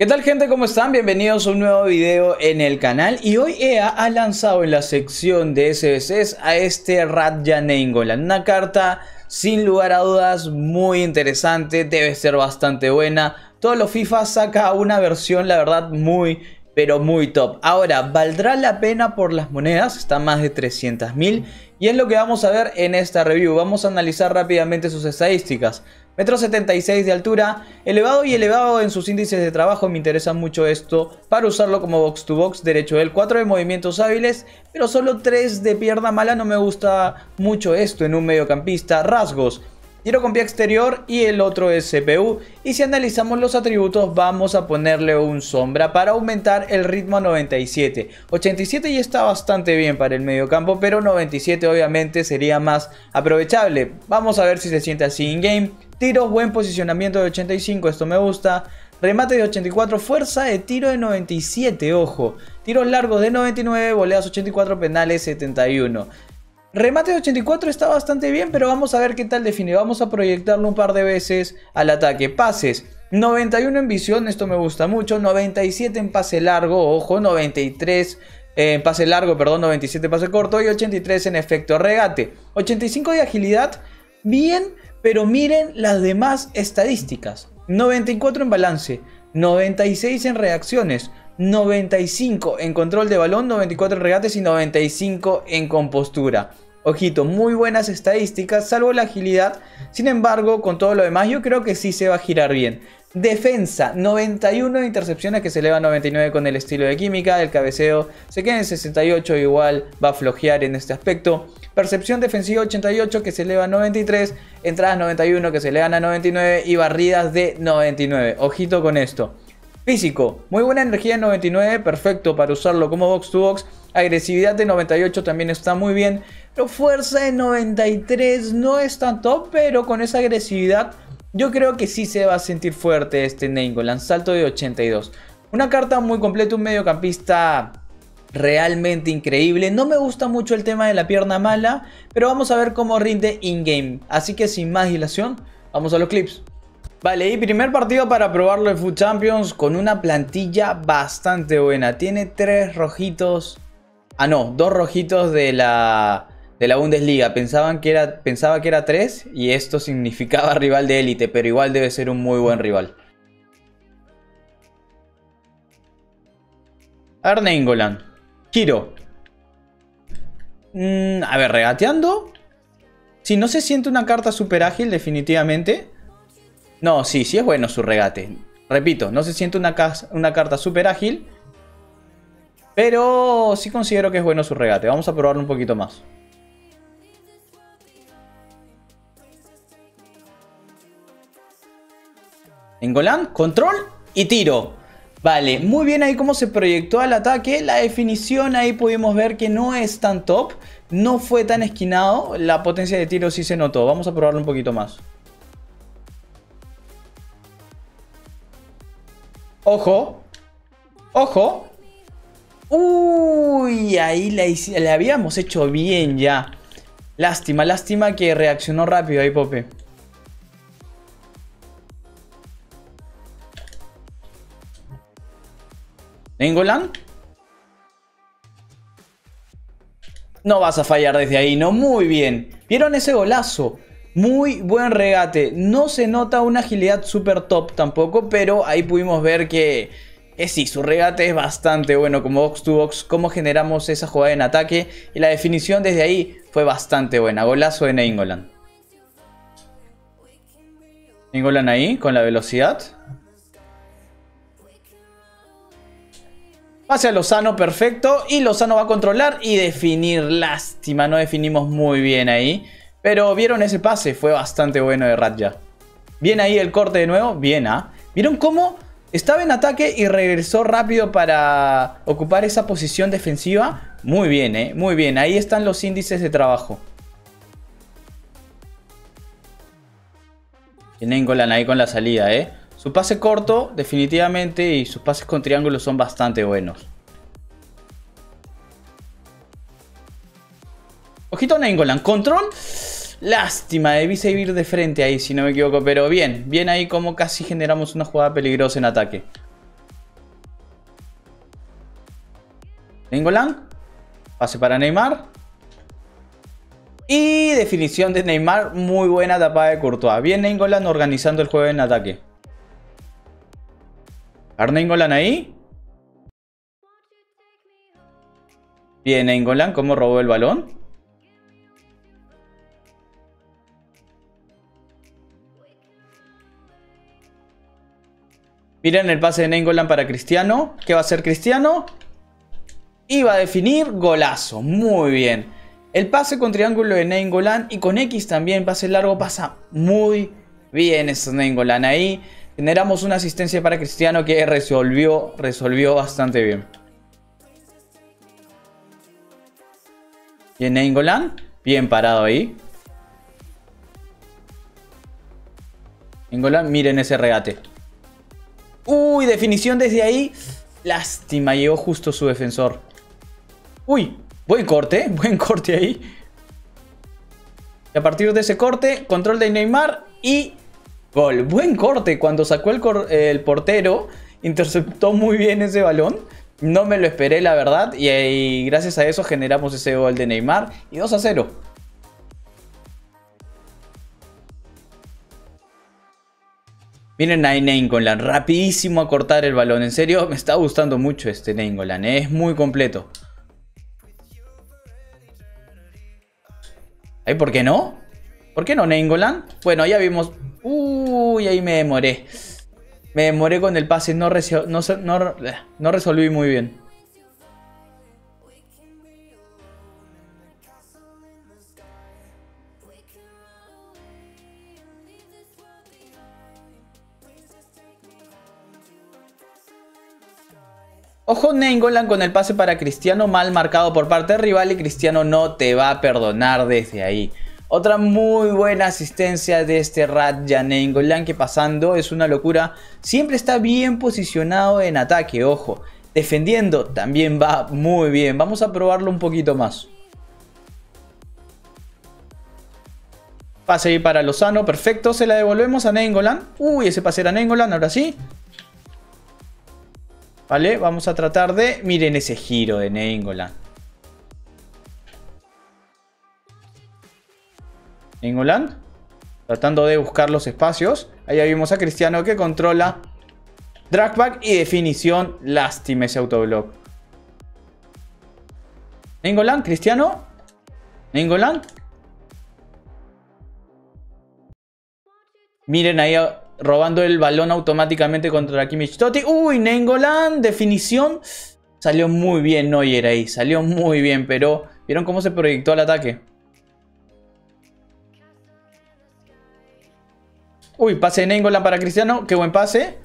¿Qué tal gente? ¿Cómo están? Bienvenidos a un nuevo video en el canal y hoy EA ha lanzado en la sección de SBCs a este Radja Nainggolan, una carta sin lugar a dudas muy interesante, debe ser bastante buena, todos los FIFA saca una versión la verdad muy pero muy top. Ahora, ¿valdrá la pena por las monedas? Está más de 300.000 y es lo que vamos a ver en esta review. Vamos a analizar rápidamente sus estadísticas. Metro 76 de altura, elevado y elevado en sus índices de trabajo, me interesa mucho esto para usarlo como box to box, derecho del 4 de movimientos hábiles, pero solo 3 de pierna mala, no me gusta mucho esto en un mediocampista, rasgos, Tiro con pie exterior y el otro es CPU. Y si analizamos los atributos vamos a ponerle un sombra para aumentar el ritmo a 97. 87 ya está bastante bien para el medio campo, pero 97 obviamente sería más aprovechable. Vamos a ver si se siente así in game. Tiro, buen posicionamiento de 85, esto me gusta. Remate de 84, fuerza de tiro de 97, ojo. Tiros largos de 99, voleas 84, penales 71. Remate de 84 está bastante bien, pero vamos a ver qué tal define. Vamos a proyectarlo un par de veces al ataque. Pases. 91 en visión, esto me gusta mucho. 97 en pase largo, ojo. 93 en pase largo, perdón. 97 en pase corto. Y 83 en efecto regate. 85 de agilidad, bien, pero miren las demás estadísticas. 94 en balance. 96 en reacciones. 95 en control de balón, 94 en regates y 95 en compostura. Ojito, muy buenas estadísticas, salvo la agilidad. Sin embargo, con todo lo demás, yo creo que sí se va a girar bien. Defensa, 91 intercepciones que se eleva a 99 con el estilo de química. El cabeceo se queda en 68, igual va a flojear en este aspecto. Percepción defensiva 88 que se eleva a 93. Entradas 91 que se elevan a 99 y barridas de 99. Ojito con esto. Físico, muy buena energía en 99, perfecto para usarlo como box to box. Agresividad de 98 también está muy bien. Pero fuerza de 93 no es tan top, pero con esa agresividad yo creo que sí se va a sentir fuerte este Nainggolan. Salto de 82. Una carta muy completa, un mediocampista realmente increíble. No me gusta mucho el tema de la pierna mala, pero vamos a ver cómo rinde in-game. Así que sin más dilación, vamos a los clips. Vale, y primer partido para probarlo en Food Champions con una plantilla bastante buena. Tiene tres rojitos. Ah, no, dos rojitos de la, de la Bundesliga. Pensaban que era, pensaba que era tres y esto significaba rival de élite, pero igual debe ser un muy buen rival. Arne Ingolan. Giro. Mm, a ver, regateando. Si no se siente una carta super ágil, definitivamente. No, sí, sí es bueno su regate. Repito, no se siente una, una carta súper ágil. Pero sí considero que es bueno su regate. Vamos a probarlo un poquito más. Engolán, control y tiro. Vale, muy bien ahí cómo se proyectó al ataque. La definición ahí pudimos ver que no es tan top. No fue tan esquinado. La potencia de tiro sí se notó. Vamos a probarlo un poquito más. Ojo. Ojo. Uy, ahí le, habíamos hecho bien ya. Lástima, lástima que reaccionó rápido ahí, Pope. ¿Engolan? No vas a fallar desde ahí, ¿no? Muy bien. ¿Vieron ese golazo? Muy buen regate. No se nota una agilidad super top tampoco, pero ahí pudimos ver que, que sí, su regate es bastante bueno como box to box. Cómo generamos esa jugada en ataque. Y la definición desde ahí fue bastante buena. Golazo de Nainggolan. Nainggolan ahí con la velocidad. Pase a Lozano, perfecto. Y Lozano va a controlar y definir. Lástima, no definimos muy bien ahí. Pero vieron ese pase, fue bastante bueno de Radja. Bien ahí el corte de nuevo, bien, ¿ah? ¿Vieron cómo estaba en ataque y regresó rápido para ocupar esa posición defensiva? Muy bien, ¿eh? Muy bien, ahí están los índices de trabajo. Tienen Golan ahí con la salida, ¿eh? Su pase corto, definitivamente, y sus pases con triángulo son bastante buenos. Ojito a Nengolan. Control. Lástima, debí seguir de frente ahí, si no me equivoco. Pero bien, bien ahí como casi generamos una jugada peligrosa en ataque. Nengolan. Pase para Neymar. Y definición de Neymar, muy buena tapada de Courtois. Bien Nengolan organizando el juego en ataque. Arnengolan ahí. Bien, Nengolan, ¿cómo robó el balón? Miren el pase de Nengolan para Cristiano. ¿Qué va a hacer Cristiano? Y va a definir golazo. Muy bien. El pase con triángulo de Nengolan y con X también, pase largo, pasa muy bien ese Nengolan ahí. Generamos una asistencia para Cristiano que resolvió, resolvió bastante bien. Bien Nengolan, bien parado ahí. Nengolan, miren ese regate. Uy, definición desde ahí. Lástima, llegó justo su defensor. Uy, buen corte, buen corte ahí. Y a partir de ese corte, control de Neymar y gol. Buen corte. Cuando sacó el, portero, interceptó muy bien ese balón. No me lo esperé, la verdad. Y, gracias a eso generamos ese gol de Neymar. Y 2 a 0. Miren a Nainggolan, rapidísimo a cortar el balón. En serio, me está gustando mucho este Nainggolan. ¿eh? Es muy completo. ¿Ay, por qué no? ¿Por qué no Nainggolan? Bueno, ya vimos... Uy, ahí me demoré. Me demoré con el pase, no, no, no, no resolví muy bien. Ojo Nengolan con el pase para Cristiano mal marcado por parte del rival y Cristiano no te va a perdonar desde ahí. Otra muy buena asistencia de este Rat Nengolan que pasando es una locura. Siempre está bien posicionado en ataque, ojo. Defendiendo también va muy bien. Vamos a probarlo un poquito más. Pase ahí para Lozano, perfecto. Se la devolvemos a Nengolan. Uy, ese pase era Nengolan, ahora sí. ¿Vale? Vamos a tratar de... Miren ese giro de Nengolan. Nengolan. Tratando de buscar los espacios. Ahí vimos a Cristiano que controla. Dragback y definición. Lástima ese autoblock. Nengolan, Cristiano. Nengolan. Miren ahí robando el balón automáticamente contra Kimmich Totti. Uy, Nengolan, definición. Salió muy bien Neuer ahí, salió muy bien, pero ¿vieron cómo se proyectó el ataque? Uy, pase de Nengolan para Cristiano, qué buen pase.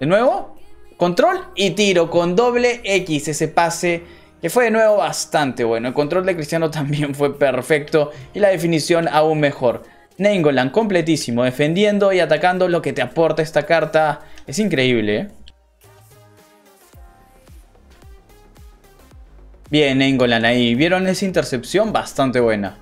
De nuevo, control y tiro con doble X ese pase que fue de nuevo bastante bueno. El control de Cristiano también fue perfecto y la definición aún mejor. Nengolan completísimo, defendiendo y atacando lo que te aporta esta carta. Es increíble, ¿eh? Bien, Nengolan ahí. ¿Vieron esa intercepción? Bastante buena.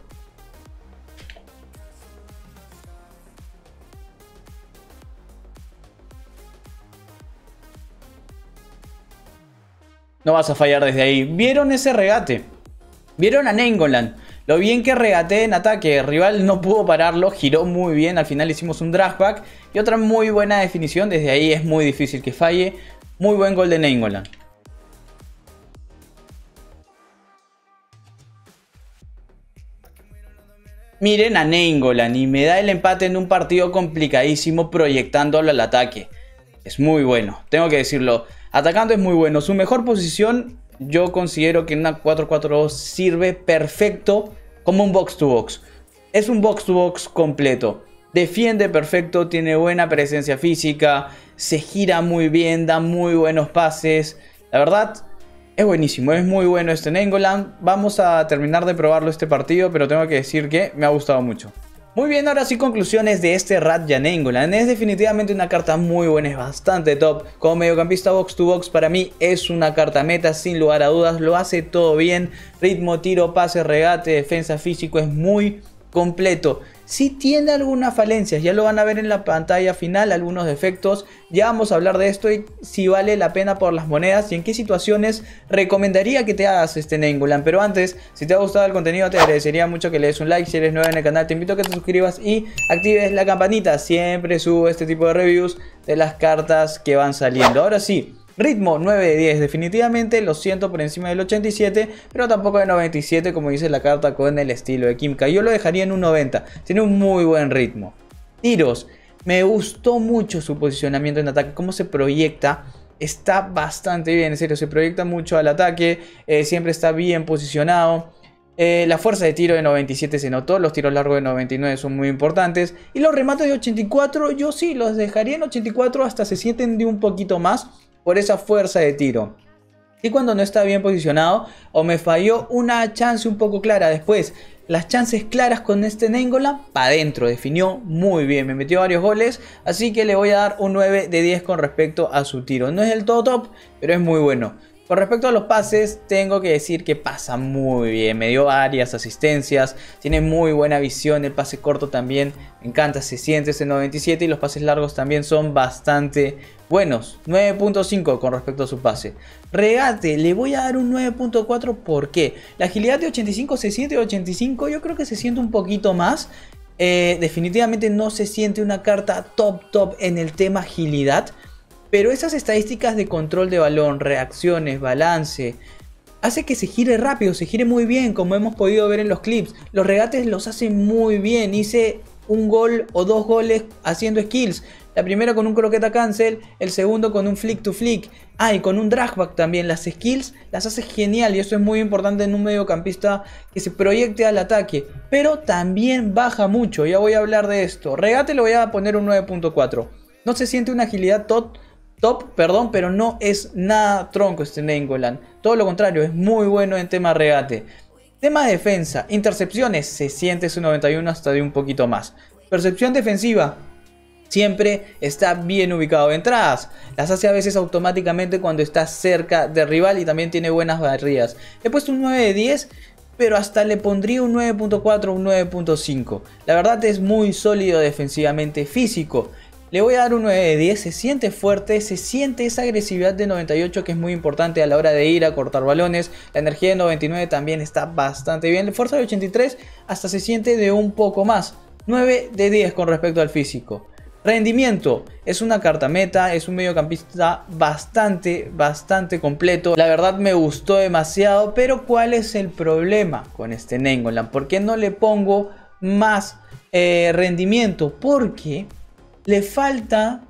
No vas a fallar desde ahí. ¿Vieron ese regate? ¿Vieron a Nengolan? Lo bien que regateé en ataque, el rival no pudo pararlo, giró muy bien, al final hicimos un dragback y otra muy buena definición, desde ahí es muy difícil que falle. Muy buen gol de Nengolan. Miren a Nengolan y me da el empate en un partido complicadísimo proyectándolo al ataque. Es muy bueno, tengo que decirlo. Atacando es muy bueno. Su mejor posición yo considero que una 4-4-2 sirve perfecto como un box to box. Es un box to box completo. Defiende perfecto, tiene buena presencia física, se gira muy bien, da muy buenos pases. La verdad, es buenísimo, es muy bueno este Nengolan. Vamos a terminar de probarlo este partido, pero tengo que decir que me ha gustado mucho. Muy bien, ahora sí conclusiones de este Rat. Es definitivamente una carta muy buena, es bastante top. Como mediocampista box to box para mí es una carta meta sin lugar a dudas. Lo hace todo bien. Ritmo, tiro, pase, regate, defensa físico es muy completo. Si tiene algunas falencias, ya lo van a ver en la pantalla final, algunos defectos. Ya vamos a hablar de esto y si vale la pena por las monedas y en qué situaciones recomendaría que te hagas este Nengolan. Pero antes, si te ha gustado el contenido, te agradecería mucho que le des un like. Si eres nuevo en el canal, te invito a que te suscribas y actives la campanita. Siempre subo este tipo de reviews de las cartas que van saliendo. Ahora sí. Ritmo 9 de 10, definitivamente lo siento por encima del 87, pero tampoco de 97 como dice la carta con el estilo de Kimka. Yo lo dejaría en un 90, tiene un muy buen ritmo. Tiros, me gustó mucho su posicionamiento en ataque, cómo se proyecta. Está bastante bien, en serio, se proyecta mucho al ataque, eh, siempre está bien posicionado. Eh, la fuerza de tiro de 97 se notó, los tiros largos de 99 son muy importantes. Y los remates de 84 yo sí los dejaría en 84 hasta se sienten de un poquito más por esa fuerza de tiro. Y cuando no está bien posicionado o me falló una chance un poco clara después. Las chances claras con este Nengola, para adentro, definió muy bien, me metió varios goles, así que le voy a dar un 9 de 10 con respecto a su tiro. No es el todo top, pero es muy bueno. Con respecto a los pases, tengo que decir que pasa muy bien. Me dio varias asistencias, tiene muy buena visión. El pase corto también me encanta, se siente ese 97 y los pases largos también son bastante buenos. 9.5 con respecto a su pase. Regate, le voy a dar un 9.4 porque la agilidad de 85 se siente 85. Yo creo que se siente un poquito más. Eh, definitivamente no se siente una carta top top en el tema agilidad. Pero esas estadísticas de control de balón, reacciones, balance, hace que se gire rápido, se gire muy bien, como hemos podido ver en los clips. Los regates los hace muy bien. Hice un gol o dos goles haciendo skills. La primera con un croqueta cancel, el segundo con un flick to flick. Ah, y con un dragback también. Las skills las hace genial y eso es muy importante en un mediocampista que se proyecte al ataque. Pero también baja mucho, ya voy a hablar de esto. Regate le voy a poner un 9.4. No se siente una agilidad tot top, perdón, pero no es nada tronco este Nengolan. Todo lo contrario, es muy bueno en tema regate. Tema defensa, intercepciones, se siente su 91 hasta de un poquito más. Percepción defensiva, siempre está bien ubicado. Entradas, las hace a veces automáticamente cuando está cerca del rival y también tiene buenas barridas. He puesto un 9 de 10, pero hasta le pondría un 9.4 un 9.5. La verdad es muy sólido defensivamente físico. Le voy a dar un 9 de 10, se siente fuerte, se siente esa agresividad de 98 que es muy importante a la hora de ir a cortar balones. La energía de 99 también está bastante bien. La fuerza de 83 hasta se siente de un poco más. 9 de 10 con respecto al físico. Rendimiento, es una carta meta, es un mediocampista bastante, bastante completo. La verdad me gustó demasiado, pero ¿cuál es el problema con este Nengolan? ¿Por qué no le pongo más eh, rendimiento? Porque le falta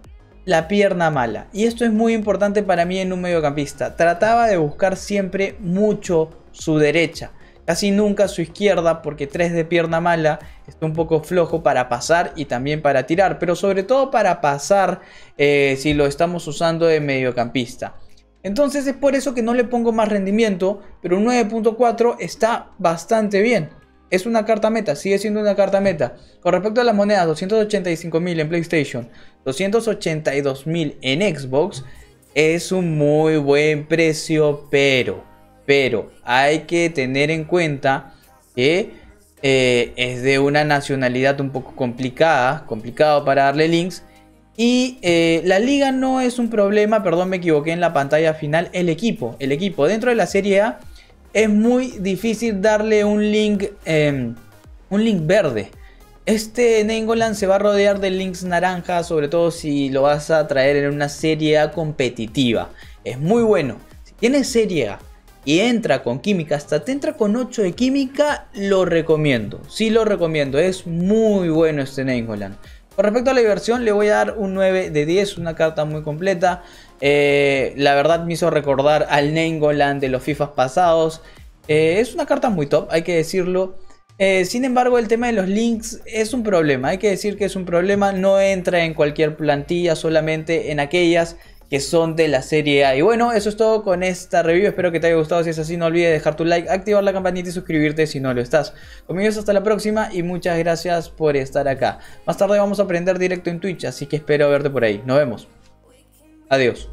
la pierna mala. Y esto es muy importante para mí en un mediocampista. Trataba de buscar siempre mucho su derecha. Casi nunca su izquierda porque 3 de pierna mala está un poco flojo para pasar y también para tirar. Pero sobre todo para pasar eh, si lo estamos usando de mediocampista. Entonces es por eso que no le pongo más rendimiento. Pero un 9.4 está bastante bien es una carta meta, sigue siendo una carta meta. Con respecto a las monedas, 285.000 en PlayStation, 282.000 en Xbox, es un muy buen precio, pero, pero hay que tener en cuenta que eh, es de una nacionalidad un poco complicada, complicado para darle links. Y eh, la liga no es un problema, perdón me equivoqué en la pantalla final, el equipo, el equipo dentro de la Serie A es muy difícil darle un link, em, un link verde. Este Nengolan se va a rodear de links naranja, sobre todo si lo vas a traer en una serie A competitiva. Es muy bueno. Si tienes serie A y entra con química, hasta te entra con 8 de química, lo recomiendo. Sí lo recomiendo, es muy bueno este Nengolan. Con respecto a la diversión, le voy a dar un 9 de 10, una carta muy completa. Eh, la verdad me hizo recordar al Nengoland de los FIFAs pasados. Eh, es una carta muy top, hay que decirlo. Eh, sin embargo, el tema de los links es un problema. Hay que decir que es un problema. No entra en cualquier plantilla, solamente en aquellas que son de la serie A. Y bueno, eso es todo con esta review. Espero que te haya gustado. Si es así, no olvides dejar tu like, activar la campanita y suscribirte si no lo estás. Conmigo hasta la próxima y muchas gracias por estar acá. Más tarde vamos a aprender directo en Twitch, así que espero verte por ahí. Nos vemos. Adiós.